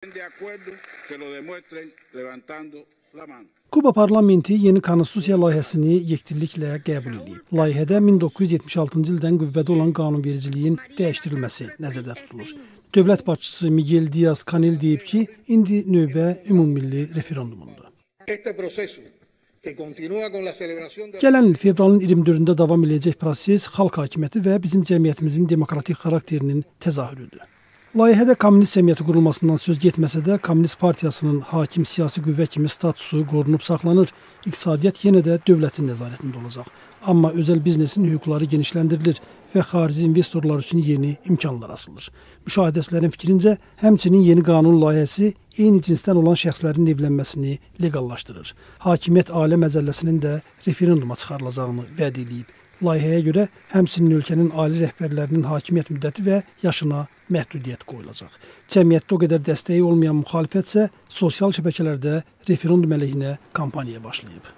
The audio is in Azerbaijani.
de acuerdo que lo demuestren levantando la mano. Kuba parlamenti yeni konstitusiya layihəsini yekdilliklə qəbul edib. Layihədə 1976-cı ildən qüvvədə olan qanunvericiliyin dəyişdirilməsi nəzərdə tutulur. Dövlət başçısı Miguel Diaz Canel deyib ki, indi növbə ümummilli referendumundur. Gələn il fevralın 24-də davam edəcək proses xalq hakimiyyəti və bizim cəmiyyətimizin demokratik xarakterinin təzahürüdür. Layihədə kommunist cəmiyyəti qurulmasından söz getməsə də, Kommunist Partiyasının hakim siyasi qüvvə kimi statusu qorunub saxlanır. İqtisadiyyat yenə də dövlətin nəzarətində olacaq. Amma özəl biznesin hüquqları genişləndirilir və xarici investorlar üçün yeni imkanlar açılır. Müşahidəçilərin fikrincə, həmçinin yeni qanun layihəsi eyni cinsdən olan şəxslərin evlənməsini leqallaşdırır. Hakimiyyət ailə məcəlləsinin də referenduma çıxarılacağını vəd edib. Layihəyə görə həmçinin ölkənin ali rəhbərlərinin hakimiyyət müddəti və yaşına məhdudiyyət qoyulacaq. Cəmiyyətdə o qədər dəstəyi olmayan müxalifət isə sosial şəbəkələrdə referendum əleyhinə kampaniya başlayıb.